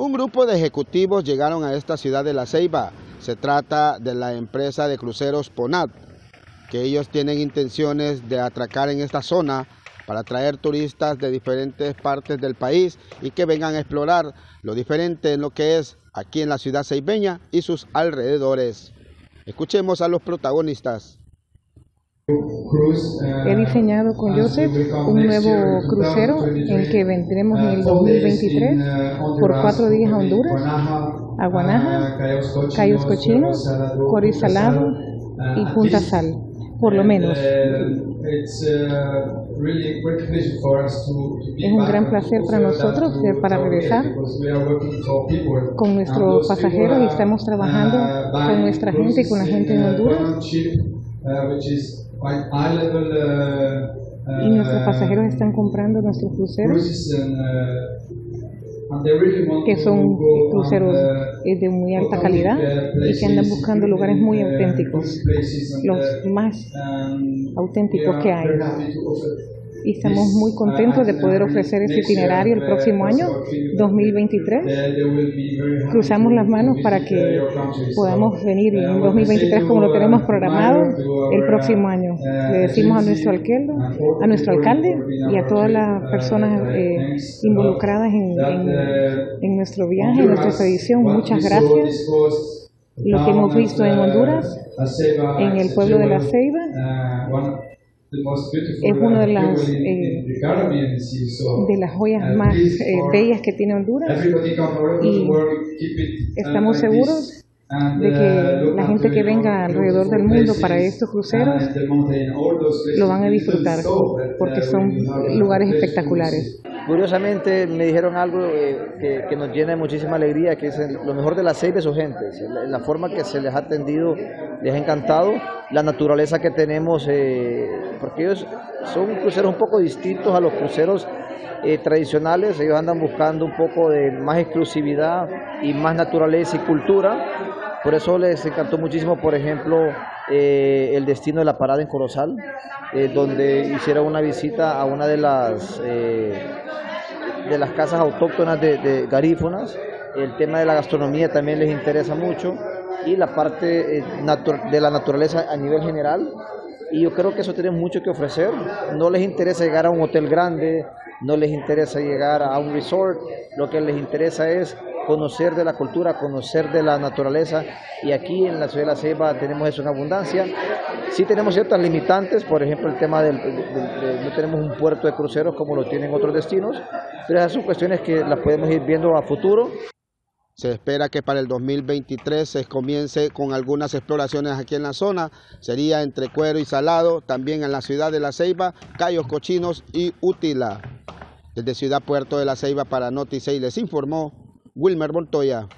Un grupo de ejecutivos llegaron a esta ciudad de La Ceiba. Se trata de la empresa de cruceros Ponat, que ellos tienen intenciones de atracar en esta zona para traer turistas de diferentes partes del país y que vengan a explorar lo diferente en lo que es aquí en la ciudad ceibeña y sus alrededores. Escuchemos a los protagonistas. He diseñado con Joseph un nuevo crucero en que vendremos en el 2023 por cuatro días a Honduras, a Guanaja, Cayos Cochinos, Cori Salado y Punta Sal, por lo menos. Es un gran placer para nosotros para regresar con nuestros pasajeros y estamos trabajando con nuestra gente y con la gente en Honduras y nuestros pasajeros están comprando nuestros cruceros. que son cruceros de muy alta calidad y que andan buscando lugares muy auténticos, los más auténticos que hay y estamos muy contentos de poder ofrecer ese itinerario el próximo año, 2023. Cruzamos las manos para que podamos venir en 2023 como lo tenemos programado el próximo año. Le decimos a nuestro alcalde, a nuestro alcalde y a todas las personas eh, involucradas en, en nuestro viaje, en nuestra expedición, muchas gracias. Lo que hemos visto en Honduras, en el pueblo de La Ceiba, es una de las, eh, de las joyas más eh, bellas que tiene Honduras y estamos seguros de que la gente que venga alrededor del mundo para estos cruceros lo van a disfrutar porque son lugares espectaculares. Curiosamente me dijeron algo eh, que, nos llena de muchísima alegría, que es lo mejor de la seis de su gente, la, forma que se les ha atendido les ha encantado, la naturaleza que tenemos, eh, porque ellos son cruceros un poco distintos a los cruceros eh, tradicionales, ellos andan buscando un poco de más exclusividad y más naturaleza y cultura, por eso les encantó muchísimo, por ejemplo, el destino de la parada en Corozal, donde hicieron una visita a una de las de las casas autóctonas de, garífonas. El tema de la gastronomía también les interesa mucho y la parte eh, de la naturaleza a nivel general. Y yo creo que eso tiene mucho que ofrecer. No les interesa llegar a un hotel grande, no les interesa llegar a un resort, lo que les interesa es conocer de la cultura, conocer de la naturaleza y aquí en la ciudad de La Ceiba tenemos eso en abundancia. Sí tenemos ciertas limitantes, por ejemplo el tema del, no tenemos un puerto de cruceros como lo tienen otros destinos, pero esas son cuestiones que las podemos ir viendo a futuro. Se espera que para el 2023 se comience con algunas exploraciones aquí en la zona. Sería entre Cuero y Salado, también en la ciudad de La Ceiba, Cayos Cochinos y Útila. Desde Ciudad Puerto de La Ceiba para Noti les informó Wilmer Montoya.